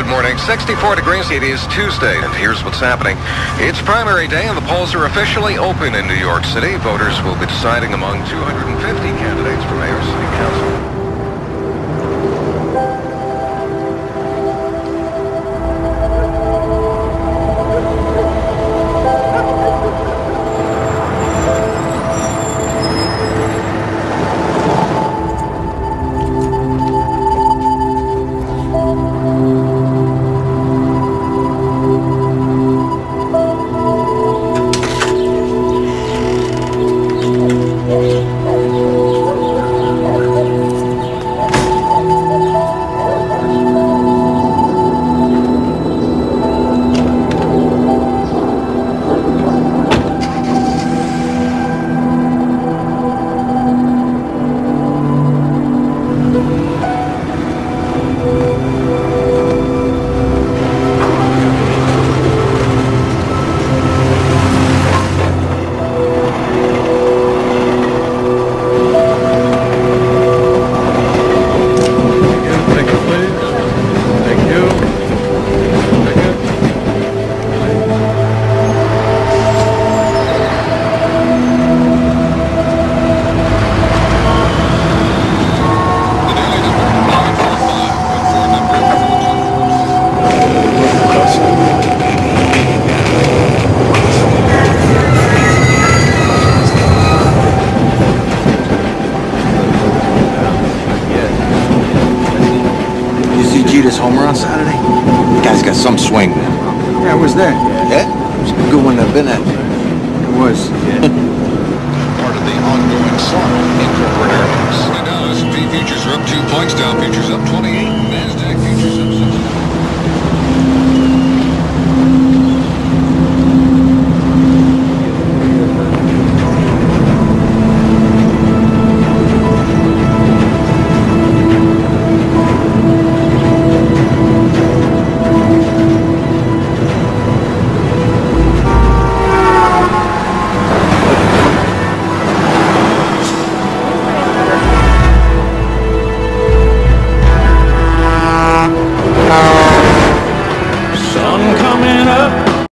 Good morning. 64 degrees. It is Tuesday, and here's what's happening. It's primary day, and the polls are officially open in New York City. Voters will be deciding among 250 candidates for mayor, city council. You see Jeter's homer on Saturday? Guy's got some swing, man. Yeah, I was there. Yeah? It was a good one to have been at. It was. part of the ongoing slump in corporate earnings. And now S&P futures are up two points, Dow futures up 28.